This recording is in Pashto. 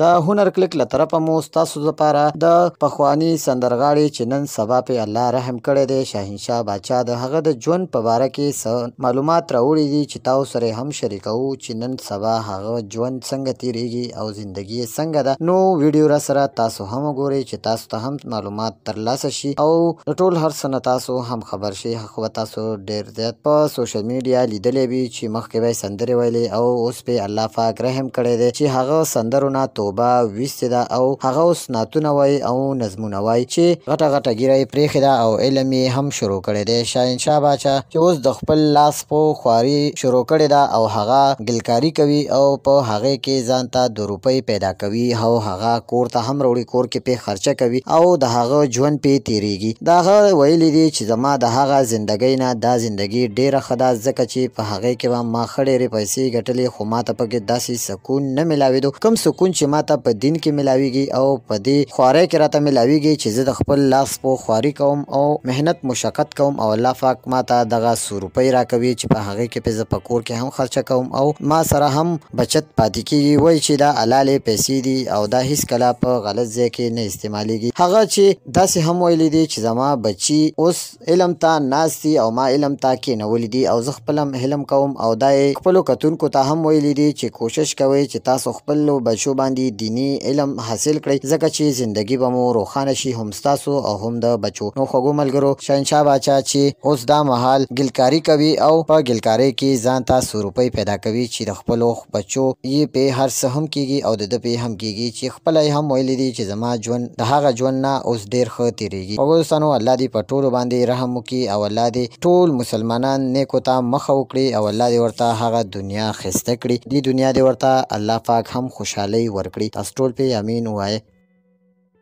د هنر کلیک له طرفه مو ستاسو لپاره د پخوانی سندرغاړي چې نن سبا په الله رحم کړی دی شاهینشاه باچا د هغه د ژوند په باره کې معلومات راوړي دي چې تاسو سره هم شریکو چې نن سبا هغه ژوند څنګه تیریږي او زندګي یې څنګه ده نو ویډیو را سره تاسو هم وګورئ چې تاسو ته هم معلومات ترلاسه شي او د ټول هر څه نه تاسو هم خبر شئ هغه به تاسو ډیر زیات په سوشل میډیا لیدلی وي چې مخکې به سندرې ویلې او اوس په الله پاک رحم کړی دی چې هغه سندرو نه توبه ویستې ده او هغه اوس نعتونه وایي او نظمونه وایي چې غټه غټه ږیره یې پریښې ده او علم یې هم شروع کړی دی شاهنشاه باچا چې اوس د خپل لاس سپو خواري شروع کړې ده او هغه ګلکاري کوي او په هغې کې ځان ته دوروپۍ پيدا کوي او هغه کور ته هم روړي کور کې پې خرچه کوي او د هغه ژوند پې تيريږي د هغه ويلي دي چې زما د هغه زندګۍ نه دا زندګي ډيره ښه ده ځکه چې په هغې کې به ما ښه ډيرې پيسې ګټلې خو ماته پکې داسې سکون نه ملاويدو کوم سکون چې ماته په دين کې ملاويږي او په دې خوارۍ کې راته ملاويږي چې زه د خپل لاس سپو خواري کوم او محنت مشقت کوم او الله فاک ماته دغه څو روپۍ راکوي چې په هغې کې پې زه په کور کې هم خرچه کوم او ما سره هم بچت پاتې کېږي وايي چې دا حلالې پیسې دي او دا هېڅکله په غلط ځای کې نه استعمالېږي هغه چې داسې هم ویلي دي چې زما بچي اوس علم ته ناست دي او ما علم ته کېنولي دي او زه خپل هم علم کوم او دا یې خپلو کتونکو ته هم ویلي دي چې کوشش کوئ چې تاسو خپلو بچو باندې دیني علم حاصل کړئ ځکه چې زندګي به مو روښانه شي هم ستاسو او هم د بچو نو خوږو ملګرو شهنشاه باچا چی اوس دا مهال ګلکاری کوی او په ګلکاری کی ځان ته څو روپی پیدا کوی چی د خپلو بچو یی پی هر څه هم کیږی او د ده پی هم کیږی چی خپله یی هم ویلی دی چی زما ژوند د هغه ژوند نه اوس ډیر ښه تیریږی خوږو دوستانو الله دی په ټولو باندی رحم وکی او الله دی ټول مسلمانان نیکو ته مخه وکړی او الله دی ورته هغه دنیا ښایسته کړی دی دنیا دی ورته الله پاک هم خوشحالی ورکړی تاسو ټول پی امین ووایه.